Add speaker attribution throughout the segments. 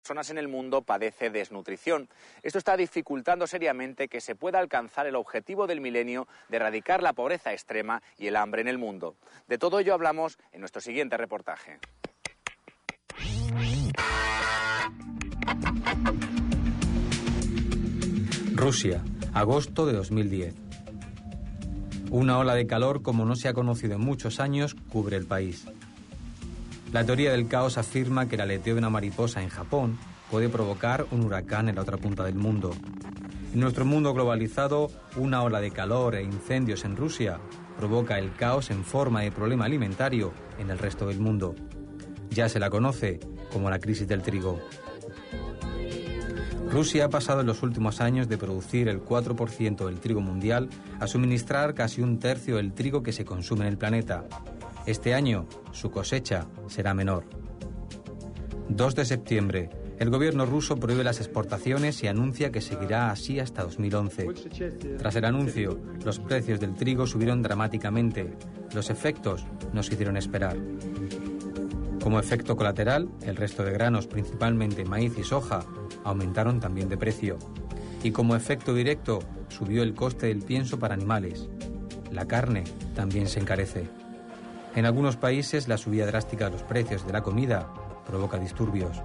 Speaker 1: personas en el mundo padece desnutrición. Esto está dificultando seriamente que se pueda alcanzar el objetivo del milenio de erradicar la pobreza extrema y el hambre en el mundo. De todo ello hablamos en nuestro siguiente reportaje.
Speaker 2: Rusia, agosto de 2010. Una ola de calor como no se ha conocido en muchos años cubre el país. La teoría del caos afirma que el aleteo de una mariposa en Japón puede provocar un huracán en la otra punta del mundo. En nuestro mundo globalizado, una ola de calor e incendios en Rusia provoca el caos en forma de problema alimentario en el resto del mundo. Ya se la conoce como la crisis del trigo. Rusia ha pasado en los últimos años de producir el 4% del trigo mundial a suministrar casi un tercio del trigo que se consume en el planeta. Este año su cosecha será menor. 2 de septiembre. El gobierno ruso prohíbe las exportaciones y anuncia que seguirá así hasta 2011. Tras el anuncio, los precios del trigo subieron dramáticamente. Los efectos nos hicieron esperar. Como efecto colateral, el resto de granos, principalmente maíz y soja, aumentaron también de precio. Y como efecto directo, subió el coste del pienso para animales. La carne también se encarece. En algunos países la subida drástica de los precios de la comida provoca disturbios.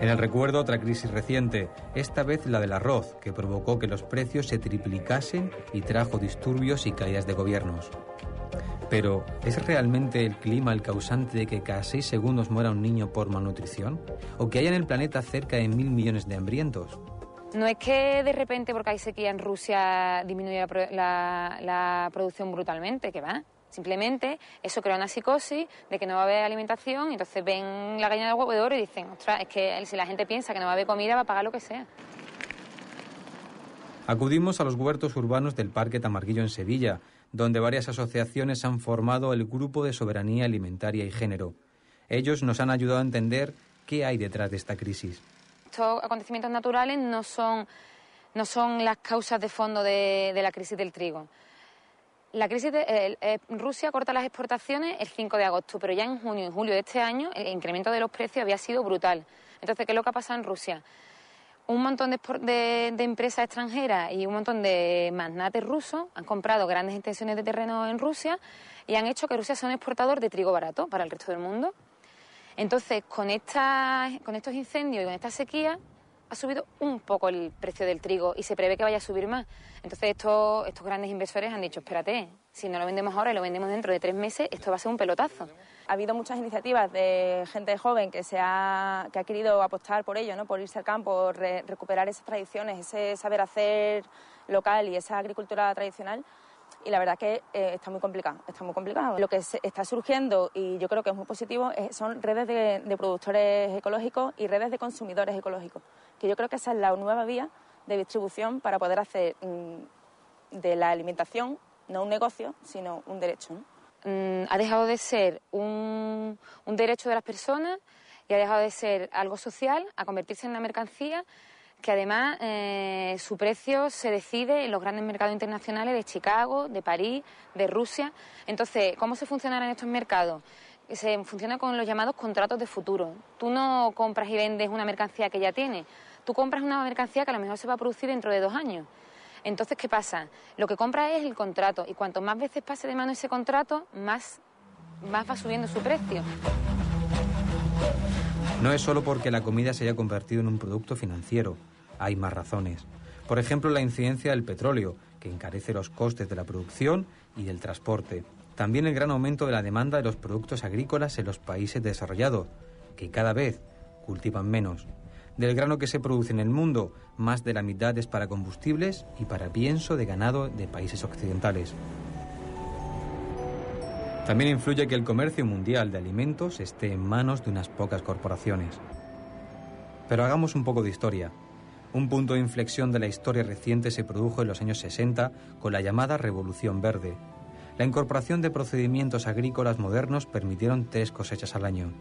Speaker 2: En el recuerdo otra crisis reciente, esta vez la del arroz, que provocó que los precios se triplicasen y trajo disturbios y caídas de gobiernos. Pero, ¿es realmente el clima el causante de que cada seis segundos muera un niño por malnutrición? ¿O que haya en el planeta cerca de mil millones de hambrientos?
Speaker 3: No es que de repente, porque hay sequía en Rusia, disminuya la, la producción brutalmente, que va. Simplemente eso crea una psicosis de que no va a haber alimentación y entonces ven la gallina del huevo de oro y dicen, ostras, es que si la gente piensa que no va a haber comida va a pagar lo que sea.
Speaker 2: Acudimos a los huertos urbanos del Parque Tamarguillo en Sevilla, donde varias asociaciones han formado el Grupo de Soberanía Alimentaria y Género. Ellos nos han ayudado a entender qué hay detrás de esta crisis.
Speaker 3: Estos acontecimientos naturales no son, no son las causas de fondo de, la crisis del trigo. La crisis de eh, Rusia corta las exportaciones el 5 de agosto, pero ya en junio y julio de este año el incremento de los precios había sido brutal. Entonces, ¿qué es lo que ha pasado en Rusia? Un montón de, de, empresas extranjeras y un montón de magnates rusos han comprado grandes extensiones de terreno en Rusia y han hecho que Rusia sea un exportador de trigo barato para el resto del mundo. Entonces, con, esta, con estos incendios y con esta sequía, ha subido un poco el precio del trigo y se prevé que vaya a subir más. Entonces estos, estos grandes inversores han dicho, espérate, si no lo vendemos ahora y lo vendemos dentro de tres meses, esto va a ser un pelotazo.
Speaker 4: Ha habido muchas iniciativas de gente joven que, se ha, que ha querido apostar por ello, ¿no? por irse al campo, recuperar esas tradiciones, ese saber hacer local y esa agricultura tradicional y la verdad que eh, está muy complicado, está muy complicado. Lo que está surgiendo y yo creo que es muy positivo son redes de, productores ecológicos y redes de consumidores ecológicos, que yo creo que esa es la nueva vía de distribución para poder hacer mm, de la alimentación no un negocio, sino un derecho.
Speaker 3: Mm, ha dejado de ser un derecho de las personas y ha dejado de ser algo social a convertirse en una mercancía que además eh, su precio se decide en los grandes mercados internacionales de Chicago, de París, de Rusia. Entonces, ¿cómo se funcionan estos mercados? Se funciona con los llamados contratos de futuro. Tú no compras y vendes una mercancía que ya tienes, tú compras una mercancía que a lo mejor se va a producir dentro de dos años. Entonces, ¿qué pasa? Lo que compras es el contrato y cuanto más veces pase de mano ese contrato, más, más va subiendo su precio.
Speaker 2: No es solo porque la comida se haya convertido en un producto financiero, hay más razones. Por ejemplo, la incidencia del petróleo, que encarece los costes de la producción y del transporte. También el gran aumento de la demanda de los productos agrícolas en los países desarrollados, que cada vez cultivan menos. Del grano que se produce en el mundo, más de la mitad es para combustibles y para pienso de ganado de países occidentales. También influye que el comercio mundial de alimentos esté en manos de unas pocas corporaciones. Pero hagamos un poco de historia. Un punto de inflexión de la historia reciente se produjo en los años 60 con la llamada Revolución Verde. La incorporación de procedimientos agrícolas modernos permitieron tres cosechas al año.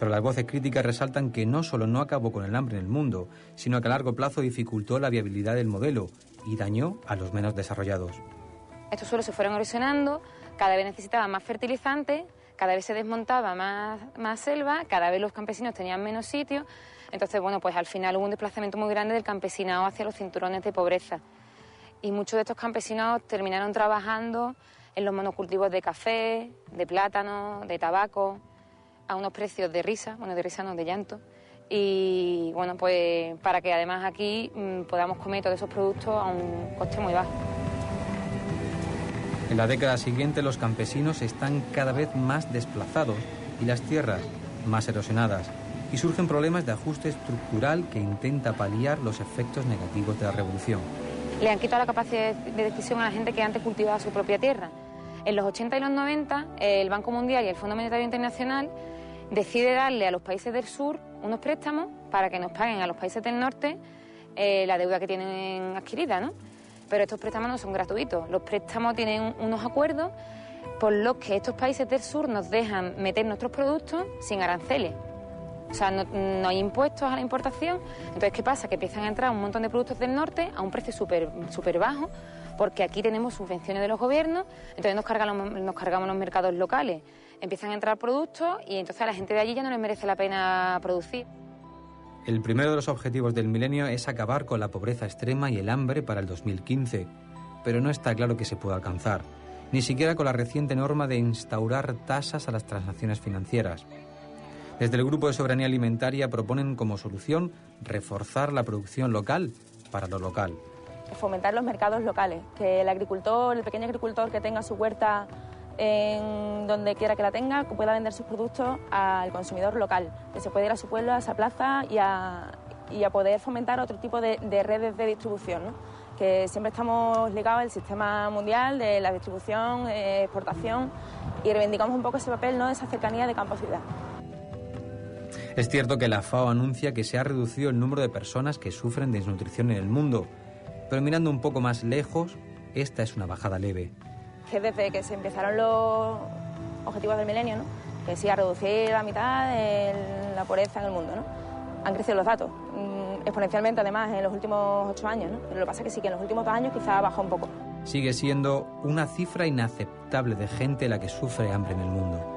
Speaker 2: Pero las voces críticas resaltan que no solo no acabó con el hambre en el mundo, sino que a largo plazo dificultó la viabilidad del modelo y dañó a los menos desarrollados.
Speaker 3: Estos suelos se fueron erosionando, cada vez necesitaban más fertilizantes, cada vez se desmontaba más, más selva, cada vez los campesinos tenían menos sitio Entonces, bueno, pues al final hubo un desplazamiento muy grande del campesinado hacia los cinturones de pobreza. Y muchos de estos campesinos terminaron trabajando en los monocultivos de café, de plátano, de tabaco, a unos precios de risa, bueno, de risa no, de llanto. Y bueno, pues para que además aquí mm, podamos comer todos esos productos a un coste muy bajo.
Speaker 2: En la década siguiente los campesinos están cada vez más desplazados y las tierras más erosionadas y surgen problemas de ajuste estructural que intenta paliar los efectos negativos de la revolución.
Speaker 3: Le han quitado la capacidad de decisión a la gente que antes cultivaba su propia tierra. En los 80 y los 90, el Banco Mundial y el Fondo Monetario Internacional decide darle a los países del sur unos préstamos para que nos paguen a los países del norte eh, la deuda que tienen adquirida, ¿no? Pero estos préstamos no son gratuitos. Los préstamos tienen unos acuerdos por los que estos países del sur nos dejan meter nuestros productos sin aranceles. O sea, no, hay impuestos a la importación. Entonces, ¿qué pasa? Que empiezan a entrar un montón de productos del norte a un precio súper super bajo, porque aquí tenemos subvenciones de los gobiernos, entonces nos, nos cargamos los mercados locales. Empiezan a entrar productos y entonces a la gente de allí ya no les merece la pena producir.
Speaker 2: El primero de los objetivos del milenio es acabar con la pobreza extrema y el hambre para el 2015, pero no está claro que se pueda alcanzar, ni siquiera con la reciente norma de instaurar tasas a las transacciones financieras. Desde el Grupo de Soberanía Alimentaria proponen como solución reforzar la producción local para lo local.
Speaker 4: Fomentar los mercados locales, que el agricultor, el pequeño agricultor que tenga su huerta en donde quiera que la tenga, que pueda vender sus productos al consumidor local, que se pueda ir a su pueblo, a esa plaza y a, poder fomentar otro tipo de, redes de distribución, que siempre estamos ligados al sistema mundial de la distribución, eh, exportación y reivindicamos un poco ese papel ¿no? esa cercanía de campo a ciudad.
Speaker 2: Es cierto que la FAO anuncia que se ha reducido el número de personas que sufren desnutrición en el mundo, pero mirando un poco más lejos, esta es una bajada leve
Speaker 4: que desde que se empezaron los objetivos del milenio, ¿no? que sí, a reducir la mitad de la pobreza en el mundo, ¿no? han crecido los datos mm, exponencialmente además en los últimos ocho años, ¿no? pero lo que pasa es que sí que en los últimos dos años quizá bajó un poco.
Speaker 2: Sigue siendo una cifra inaceptable de gente la que sufre hambre en el mundo.